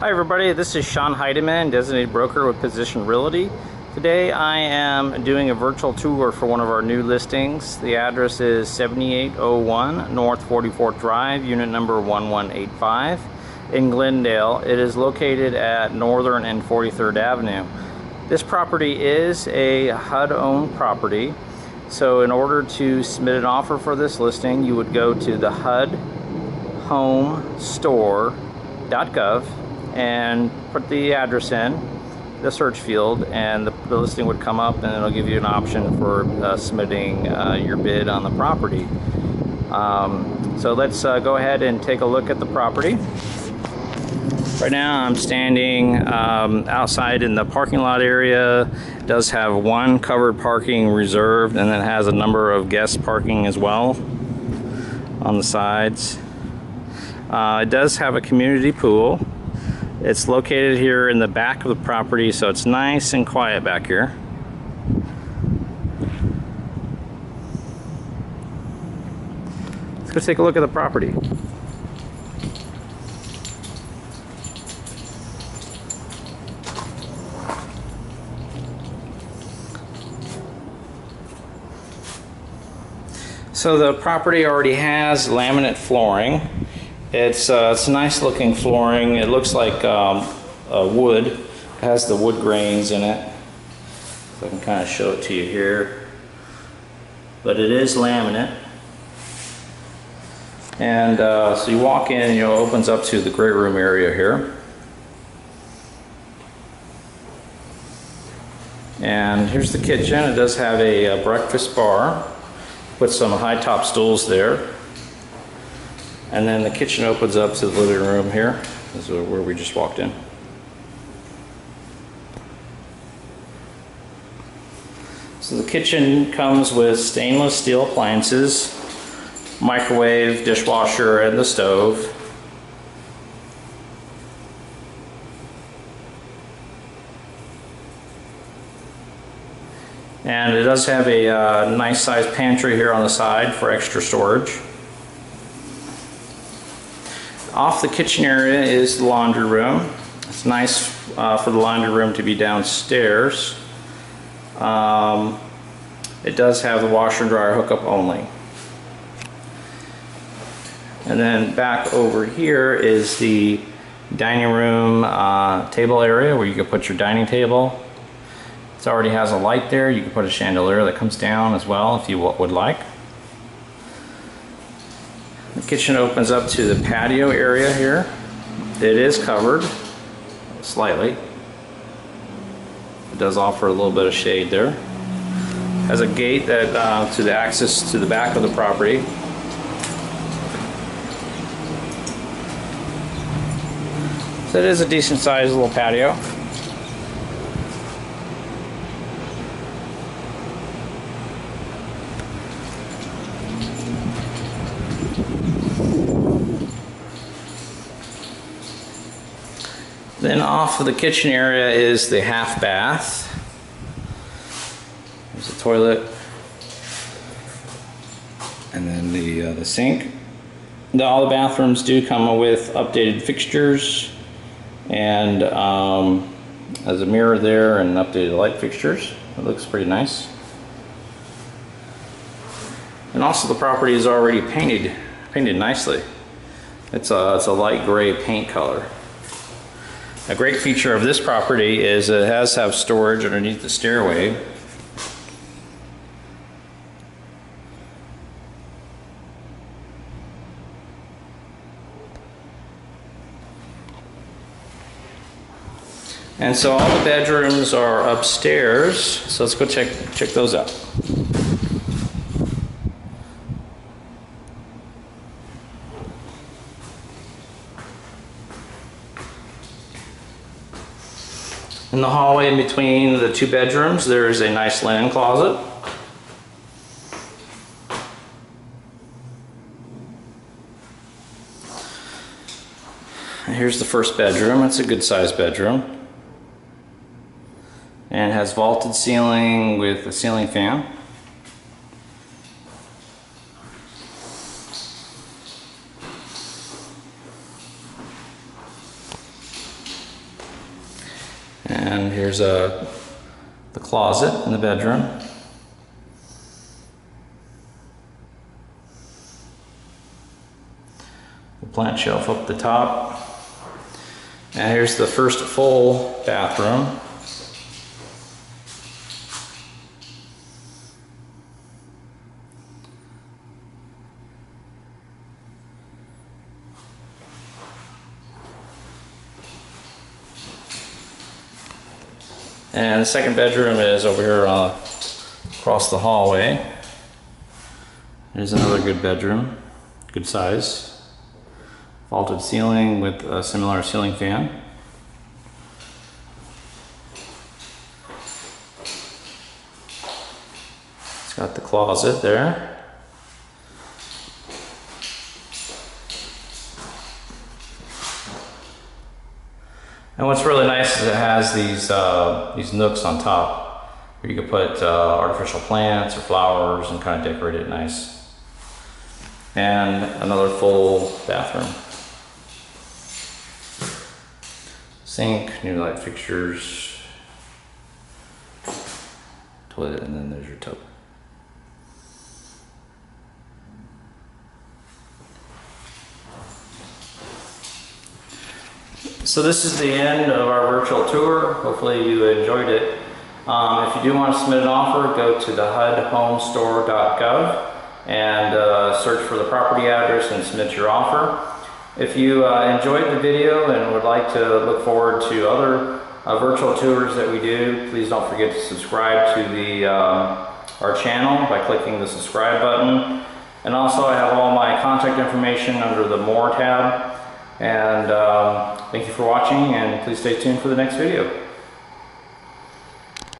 Hi everybody, this is Sean Heideman, designated broker with Position Realty. Today I am doing a virtual tour for one of our new listings. The address is 7801 North 44th Drive, unit number 1185 in Glendale. It is located at Northern and 43rd Avenue. This property is a HUD-owned property. So in order to submit an offer for this listing, you would go to the HUD home and put the address in the search field and the, the, listing would come up and it'll give you an option for uh, submitting uh, your bid on the property. Um, so let's uh, go ahead and take a look at the property. Right now I'm standing um, outside in the parking lot area. It does have one covered parking reserved and then has a number of guest parking as well on the sides. Uh, it does have a community pool. It's located here in the back of the property, so it's nice and quiet back here. Let's go take a look at the property. So the property already has laminate flooring. It's, uh, it's nice looking flooring. It looks like um, wood. It has the wood grains in it. So I can kind of show it to you here. But it is laminate. And uh, so you walk in, you know, it opens up to the great room area here. And here's the kitchen. It does have a, a breakfast bar. Put some high top stools there. And then the kitchen opens up to the living room here. This is where we just walked in. So the kitchen comes with stainless steel appliances, microwave, dishwasher, and the stove. And it does have a uh, nice sized pantry here on the side for extra storage. Off the kitchen area is the laundry room. It's nice uh, for the laundry room to be downstairs. Um, it does have the washer and dryer hookup only. And then back over here is the dining room uh, table area where you can put your dining table. It already has a light there. You can put a chandelier that comes down as well if you would like. The kitchen opens up to the patio area here. It is covered slightly. It does offer a little bit of shade there. Has a gate that uh, to the access to the back of the property. So it is a decent sized little patio. Then off of the kitchen area is the half bath. There's the toilet. And then the, uh, the sink. The, all the bathrooms do come with updated fixtures and um, there's a mirror there and updated light fixtures. It looks pretty nice. And also the property is already painted, painted nicely. It's a, it's a light gray paint color. A great feature of this property is it has have storage underneath the stairway. And so all the bedrooms are upstairs, so let's go check check those out. In the hallway in between the two bedrooms, there is a nice linen closet. Here's the first bedroom. It's a good sized bedroom. And has vaulted ceiling with a ceiling fan. And here's a, the closet in the bedroom. The plant shelf up the top. And here's the first full bathroom. And the second bedroom is over here uh, across the hallway. There's another good bedroom, good size. Vaulted ceiling with a similar ceiling fan. It's got the closet there. And what's really nice is it has these uh, these nooks on top where you can put uh, artificial plants or flowers and kind of decorate it nice. And another full bathroom. Sink, new light fixtures, toilet, and then there's your tub. So this is the end of our virtual tour. Hopefully you enjoyed it. Um, if you do want to submit an offer, go to the HUDhomestore.gov and uh, search for the property address and submit your offer. If you uh, enjoyed the video and would like to look forward to other uh, virtual tours that we do, please don't forget to subscribe to the um, our channel by clicking the subscribe button. And also I have all my contact information under the More tab. And um, thank you for watching and please stay tuned for the next video.